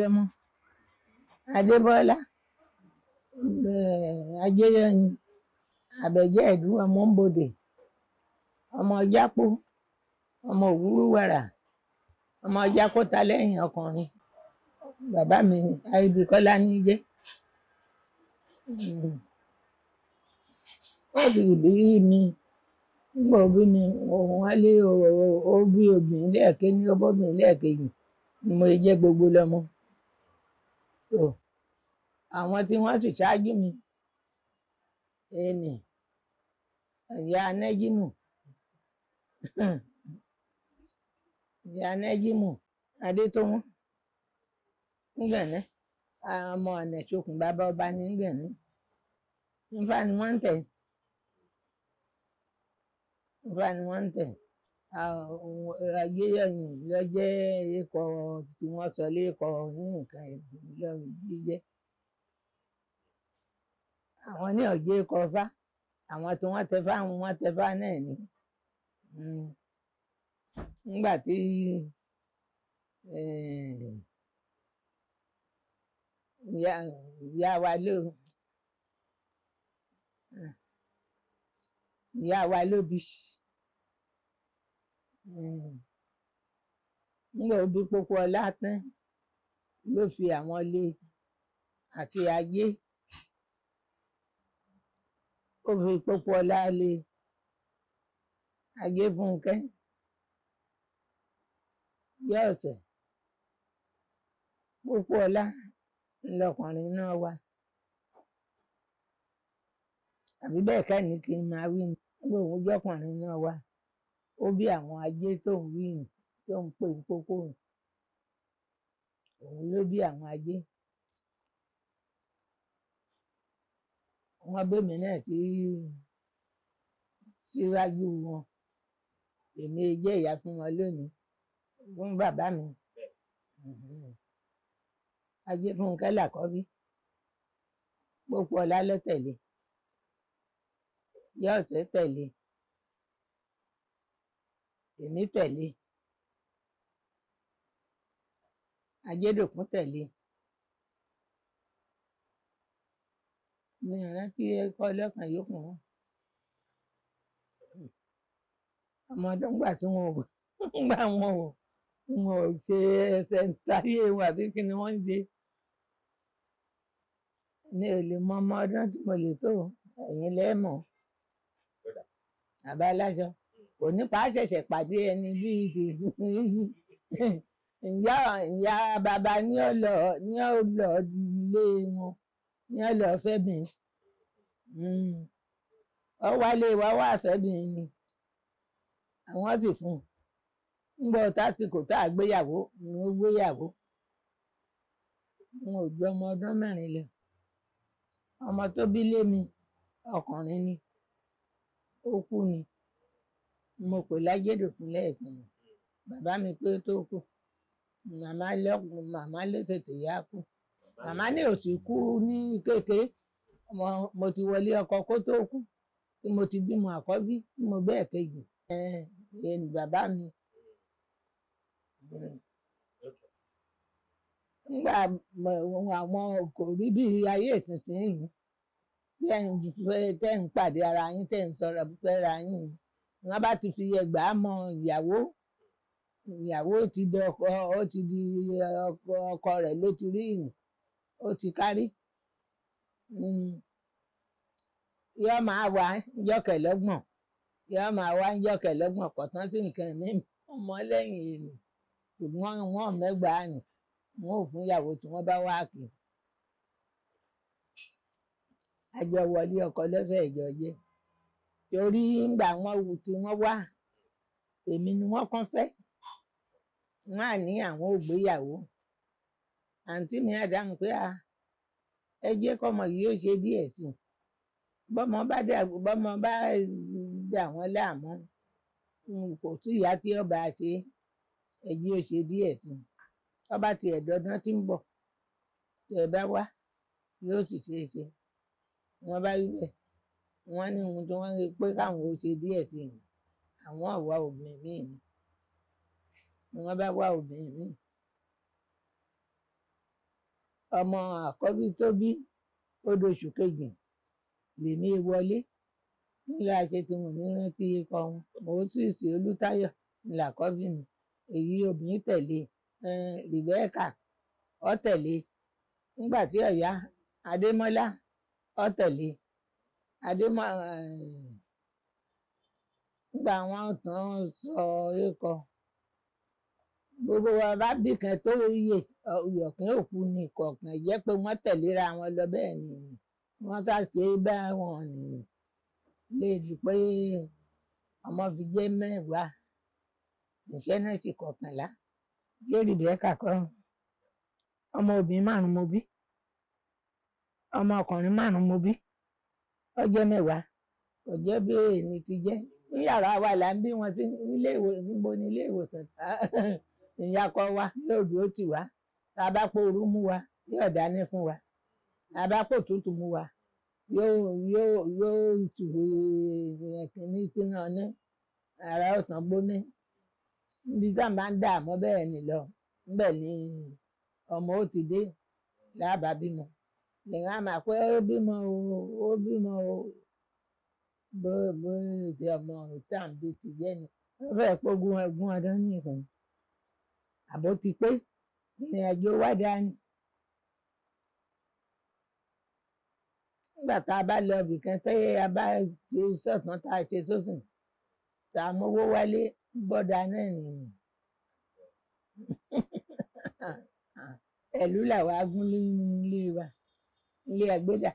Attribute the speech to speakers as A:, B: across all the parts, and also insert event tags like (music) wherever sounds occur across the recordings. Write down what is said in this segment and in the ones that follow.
A: lẹ́mọ́ adébọ́lá eh, ajéyẹyìn àbẹ̀jẹ́ ẹ̀dú ọmọ ń bodè ọmọ jápó ọmọ òwúrú wàrà ọmọ jápó ta lẹ́yìn ọkùnrin bàbá mi àìbí kọ́lá ní jẹ́ ó di ìbí mi nígbà òbí mi òun wá lé ó bí obìnrin lẹ́ẹ̀kẹ́ ní ọbọ̀bìnrin lẹ́ẹ̀kejì ni mo jẹ́ gbogbo lọ́mọ tó àwọn tí wọ́n sì ṣáájú mi ẹnì ìyá anẹ́jímù (clears throat) ìyá anẹ́jímù adétọ́wọ́n ńgbẹ̀nẹ́ àwọn ọmọ ọ̀nà ìṣokùn bàbá ọba ní ńgbẹ̀nẹ́ nífà ni wọ́n ń tẹ̀. Nífà ni wọ́n ń tẹ̀ àgbéyẹ̀yìn lọ jẹ́ ikọ̀ tí wọ́n sọ lẹ́kọ̀ ní nǹkan ìlọ jíjẹ́ àwọn ní ọ̀jẹ́ ikọ̀ fá àwọn tí wọ́n tẹ fáwọn wọ́n tẹ fá náà ni Mm. nígbà tí eh, ìyá wa ló ìyá wa ló bí. Nígbà ó bí pópó ọlá tán ló fi àwọn ilé àti ajé ó fi pópó ọlá lé ajé fúnkẹ́. Yọ ọ̀tẹ̀ pópó ọlá ńlọkùnrin náà wà. Àbí bẹ́ẹ̀ ká ní kí n máa wí ni nígbà òun náà wà ó bí àwọn ajé tó ń wí nù tó ń pè ní pópó nù òun ló bí àwọn ajé. Wọn bẹmí náà sí síwájú wọn. Èmi jẹ́ ìyá fún wọn lónìí fún bàbá mi. Ajé fúnkẹ́ làkọ́bí. Pópó ọlá ló tẹ̀lé. Yọ ọ̀tẹ̀ tẹ̀lé èmi tẹ̀lé. Ajédòkun tẹ̀lé. Mi ò rántí ẹ̀kọ́ ọlọ́kàn yòókù wọn ọmọ ọdún gbà tí wọn ò (laughs) gbà wọn ò wọn ò ṣe ẹsẹ̀ táyé wọn àbí kí ni wọ́n ń ṣe. Ò lè mọ ọmọ ọdún tí mo lè tó ẹ̀yin lẹ́mọ̀ bàbá aláṣọ kò nípa ṣẹ̀ṣẹ̀ pàdé ẹni ti ìyá ìyá bàbá ní ọlọ ní ọlọ ilé wọn ní ọlọ fẹmi ọ wálé wa wá fẹmi ni. Àwọn sì fún un. Ń bọ tásìkò tá a gbéyàwó ni ó gbéyàwó. Wọn ò ju ọmọ ọdún mẹ́rin lọ. Ọmọ tó bí lé mi ọkùnrin ni. Ó kú ni mo pè lájẹdòkun lẹ́ẹ̀kan. Bàbá mi pé tó kù màmá lọkùn màmá ló tètè yá kú. Màmá ní òsì kú ní kékeré. Mo- mo ti wọlé ọkọ kó tó kú. Tí mo ti bímọ àkọ́bí tí mo bẹ́ẹ̀ kejì. Ẹ bàbá mi. Mm. nígbà mọ- àwọn kò rí bí ayé ìsinsìnyí. Tẹ́ ń pàdé ara yín tẹ́ ń sọ̀rọ̀ fẹ́ra yín wọ́n bá ti fi ẹgbàá mọ ìyàwó. Ìyàwó ti di ọkọ ó ti di ọkọ rẹ̀ ló ti rí ìyìn ó ti kárí. Mm. yóò máa wá jọkẹlọgbọn yóò máa wá jọkẹlọgbọn pọtán sí nǹkan mi ọmọ lẹ́yìn èèyàn ṣùgbọ́n wọn mẹ́gbàá ni wọn ò fún ìyàwó tí wọ́n bá wá kì í àjọ wọlé ọkọ lọ́fẹ̀ẹ́ ìjọ jẹ́ torí ńgbà wọn wù tí wọ́n wá èmi ni wọ́n kàn fẹ́ wọn à ní àwọn ò gbéyàwó àǹtí mi àdáhùn pé a ẹ jẹ́ kọ́mọ yìí ó ṣe díẹ̀ sí i. Bọ́mọ bá bọ́mọ bá dà wọ́n láàmú kò sí ìyá tí ọba ṣe ẹ jẹ́ ó ṣe díẹ̀ sí i. Ọba ti ẹ̀dọ́dún tí ń bọ̀ tẹ́ bá wá yóò sì ṣe é ṣe. Wọ́n bá rí bẹ́ẹ̀ wọ́n ní ohun tí wọ́n rí pé káwọn ó ṣe díẹ̀ sí i. Àwọn àwa obìnrin míì ni. Ni wọ́n bá wá obìnrin míì. Ọmọ àkọ́bí tó bí ó doṣù kejì lèmi wọlé. Nílé àṣẹ tí mo ní rántí ikọ̀ wọn. Moses olùtayọ̀ ńlá àkọ́bí mi. Èyí obìnrin tẹ̀lé rebecca ó tẹ̀lé. Tí ọ̀yá adémọ́lá ó adémọ́ nígbà wọn tán sọ ikọ̀ gbogbo wa bá bí kan tó yè ọ̀yọ̀kín òkú ni kọ̀ọ̀kan jẹ́ pé wọ́n tẹ̀léra wọn lọ bẹ́ẹ̀ ni wọ́n ṣàṣe bá wọn nìyí lè di pé ọmọ fi jẹ́ mẹ́wàá ìṣẹ́ náà sì kọkànlá. Lórí bẹ́ẹ̀ka kọ́. Ọmọ obìnrin márùn mo bí ọmọ ọkùnrin márùn mo bí jẹ́ mẹ́wàá jẹ́ bí èmi ti jẹ́. Ní yàrá wa là ń bí wọn sí nílé ìwé níbo ní ilé ìwòsàn? (laughs) Ìyá kọ wa yóò dúró tì wá. Tá a bá pò orú mú wa yóò dání fún wa. Tá a bá pò tútù mú wa yóò yóò yóò tù kìíní sínú ọní ara ọ̀sán gbóná. Níbi tá a máa ń dààmú bẹ́ẹ̀ ni lọ. Níbẹ̀ ni ọmọ ó ti dé. Lábàá bímọ lèyìn àmà pé ó bímọ o ó bímọ o bó bó ti ọmọ tàǹdì ti jẹ́ ni wọ́n fẹ́ẹ́ pógun ẹ̀gún ọdún nìkan àbó ti pé ìrìn àjò wá dání. nígbà tá a bá lọ ibìkan tẹ́ a bá ṣe sọ̀tàn tá a ṣe sósìn tá a mówó wálé bọ́dà náà nìyẹn. (laughs) ẹ̀lú làwọn agún nínú ilé wa ilé àgbédà.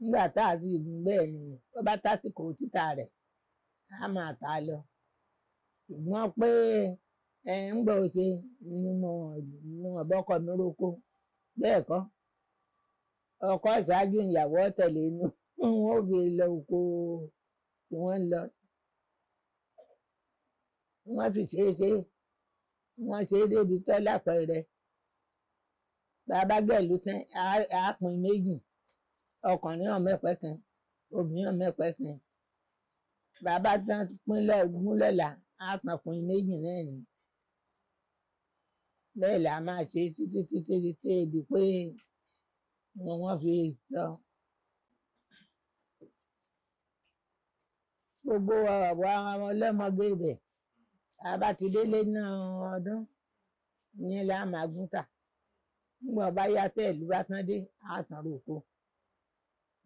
A: nígbà tá a sì dùn bẹ́ẹ̀ ni tó bá tásìkò títà rẹ̀ á máa tà lọ. ṣùgbọ́n pé ẹ ń gbọ́ ṣe nínú ọ̀bọ́kọ̀ mi roko bẹ́ẹ̀ kọ́ ọkọ ṣáájú ìyàwó tẹ̀lé inú wọn ò fi lọ oko tí wọ́n ń lọ wọ́n sì ṣe ṣe wọ́n ṣe é débi tọ́ lápẹẹrẹ bàbá gẹ̀lú tán á pín méjì. Ọkùnrin hàn mẹ́pẹ́ kan obìnrin hàn mẹ́pẹ́ kan. Bàbá tán pín lọ́ọ̀gùn lọ́la á pín pín méjì náà ni. Bẹ́ẹ̀ là máa ṣe títí títí títí di pé wọn fi sọ. Gbogbo ọ̀wọ́ àwọn ọlọ́mọgbé ibẹ̀. Àbá ti délé náà ọdún ìyẹn là máa gún tà nígbà bá yá tẹ́ ìlú bá tán dé á tàn roko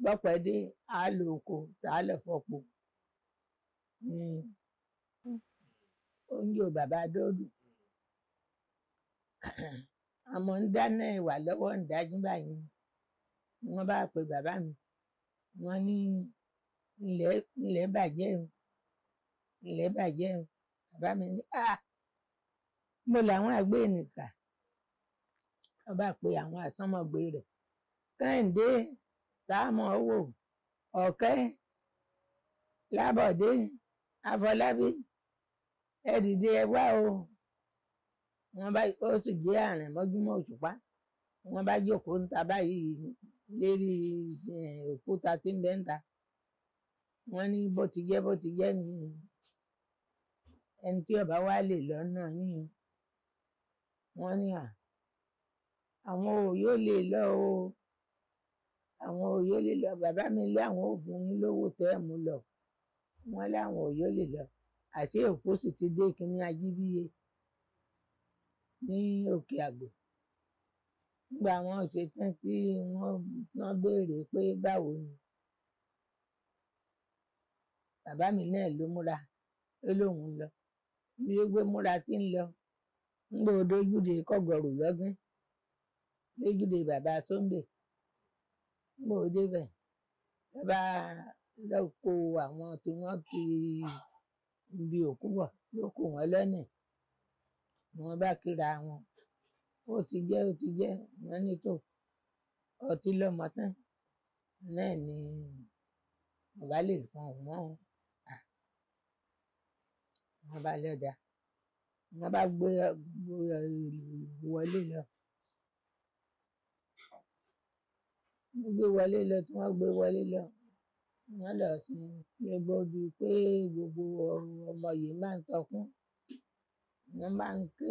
A: gbọ́pẹ́ dé á lo oko tá a lọ fọ́pọ̀ oúnjẹ bàbá dọ́dù àmọ́ ń dáná ìwà lọ́wọ́ ń dájú báyìí. Wọ́n bá pe bàbá mi. Wọ́n ní ilẹ̀ bàjẹ́ ilẹ̀ bàjẹ́ bàbá mi ní à mo làwọn àgbẹ̀ nìkà wọ́n bá pe àwọn àsọmọgbé rẹ̀ kẹ́hìndé sáàmù owó ọ̀kẹ́ lábọ̀dé àfọlábí ẹ dìde ẹ wá o. Wọ́n bá ó sì gbé àrìn mọ́júmọ́ òṣùpá. Wọ́n bá jókòó níta báyìí lérí òkúta tí ń bẹ ń ta wọ́n ní bó ti jẹ́ bó ti jẹ́ ni ẹni tí ọba wa lè lọ náà yíyan ní à àwọn òyò lè lọ o. Àwọn òyò lè lọ. Bàbá mi lé àwọn òfin yín lówó tẹ́ ẹ̀ mú lọ. Wọ́n lé àwọn òyò lè lọ. Àti òkú sì ti dé kínní ajíbíye ní òkè àgbò. Nígbà wọn ṣe tán tí wọ́n béèrè pé báwo ni? Bàbá mi náà ló múra. Ó lóun lọ. Bí ó gbé múra tí ń lọ ń gbọ́ dójúde kọ́gọ́rù lọ́gbìn lójúde bàbá sóńbè ń gbọ́ débẹ̀ bàbá lọ́kọ àwọn tí wọ́n ti ibi òkú bọ̀ ló kù wọ́n lọ́nà wọ́n bá kíra wọn. Ó ti jẹ́ ó ti jẹ́. Wọ́n ní tò ọtí lọ́mọ tán. Náà ni bàbá lè fún òun mọ́. Wọ́n bá lọ́dà wọ́n bá gbé wọlé lọ gbé wọlé lọ tí wọ́n gbé wọlé lọ wọ́n lọ sí bíi pé gbogbo ọmọ yìí máa ń sọkún wọ́n máa ń ké.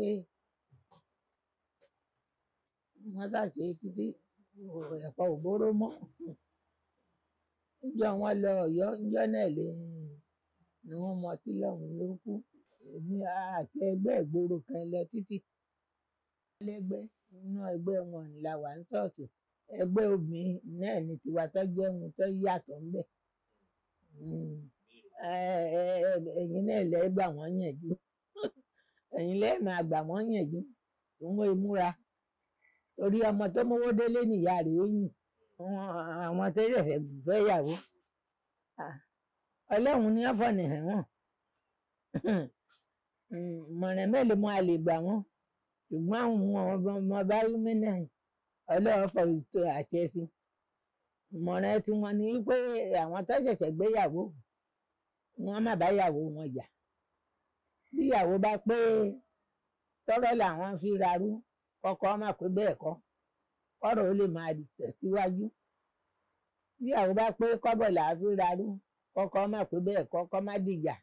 A: Wọ́n ṣàṣe títí ẹ̀pọ̀ òbóró mọ́. Níjọ́ wọn lọ Ọ̀yọ́ níjọ́ náà lè ni wọ́n mọ ọtí lọ́hùn ló kú. Èmi àti ẹgbẹ́ ìgboro kan lọ títí. Lẹ́gbẹ́ inú ẹgbẹ́ wọn la wà ní ṣọ́ọ̀ṣì ẹgbẹ́ obìnrin náà ní tiwa tó jẹ́ ohun tó yàtọ̀ ń bẹ̀. Ẹ̀yin náà lẹ́ gbà wọ́n yànjú. Ẹ̀yin lẹ́ máa gbà wọ́n yànjú. Òun ìmúra. Torí ọmọ tó mówó délé nìyá rẹ̀ ó yìn. Àwọn tó ṣẹ̀ṣẹ̀ fẹ́ yàwó. Ọlọ́run ní ọ̀fọ̀nì hàn wọ́n. Mọ̀ràn mélòó mo lè gbà wọ́n? Ṣùgbọ́n àwọn ọmọ bá rí mẹ́nà ọlọ́run fọ ètò àṣẹ sí ìmọ̀ràn tí wọ́n ní pé àwọn tó ṣẹ̀ṣẹ̀ gbéyàwó wọ́n má bá yàwó wọn jà. Bí ìyàwó bá pé tọ́rọ̀ làwọn fi rarú kọ́kọ́ má pé bẹ́ẹ̀ kọ́ kọ́rọ̀ ó lè máa tẹ̀síwájú. Bí ìyàwó bá pé kọ́bọ̀ làá fi rarú kọ́kọ́ má pé bẹ́ẹ̀ kọ́ kọ́ má dìjà.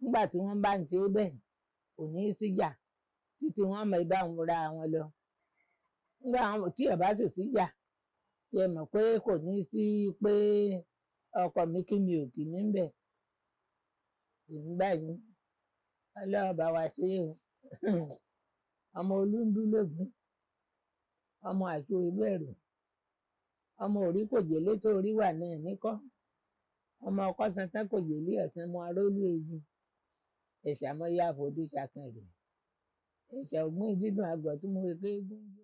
A: Nígbà tí wọ́n bá ń ṣe bẹ́ẹ̀ kò ní í síjà títí wọ́n mọ ibà ń ra wọn lọ nígbà tí ọba sì síjà ṣe mọ̀ pé kò ní sí pé ọkọ mi kí mi ò kì mí ń èmi báyìí ọlọ́ọ̀bá wa ṣe o. Ọmọ olúndú lògùn ọmọ àṣọ ìbẹ̀rù ọmọ òrí kò jèlé tó orí wà náà níkọ́ ọmọ ọkọ santan kò jèlé ọ̀sán mọ arólú èyí ẹ̀ṣà mọ́ yá àfọ̀dé ṣàkànrè ẹ̀ṣà ògùn ìdídùn àgọ̀ tí mo ké gún jó.